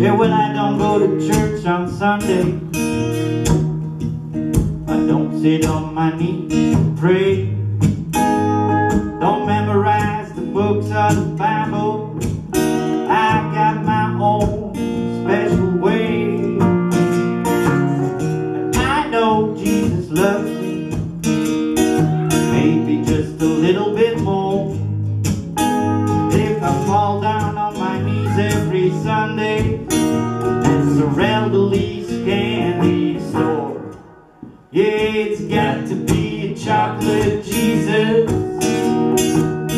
Yeah, when I don't go to church on Sunday I don't sit on my knees and pray. Don't memorize the books of the Bible. I got my own special way around the least candy store. Yeah, it's got to be a chocolate Jesus.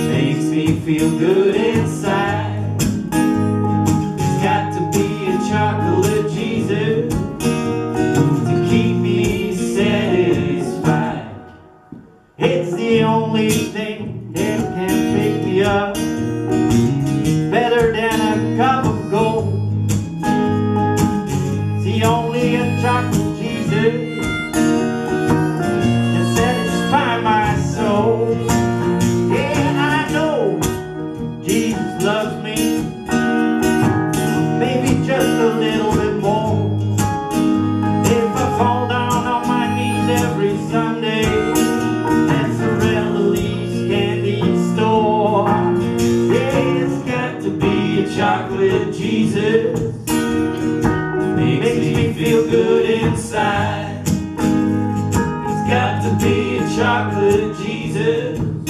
Makes me feel good inside. It's got to be a chocolate Jesus To keep me satisfied. It's the only thing that can pick me up Jesus satisfy my soul. Yeah, I know Jesus loves me, maybe just a little bit more. If I fall down on my knees every Sunday, candy store. Yeah, it's got to be a chocolate Jesus. Chocolate Jesus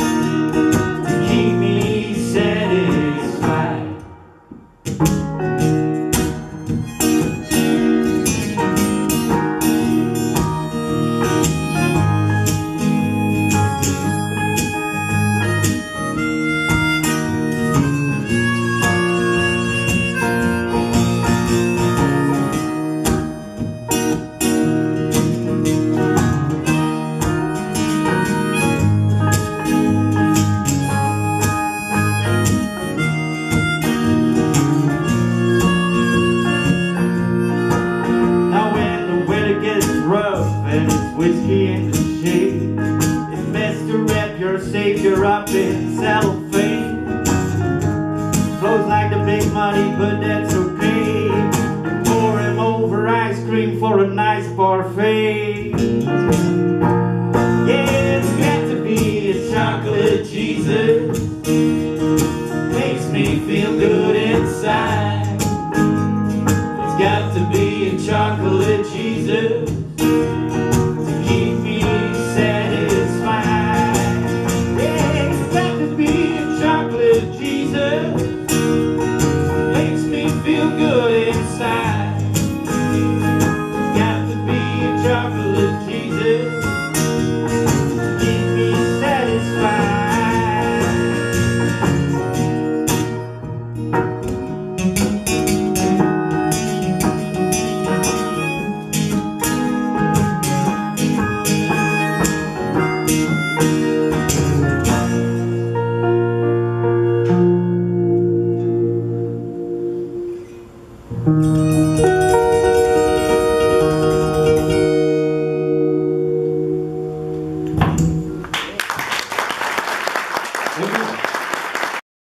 your savior up in cellophane. Clothes like the big money, but that's okay. Pour him over ice cream for a nice parfait. Yeah, it's got to be a chocolate Jesus. Makes me feel good inside. It's got to be a chocolate Jesus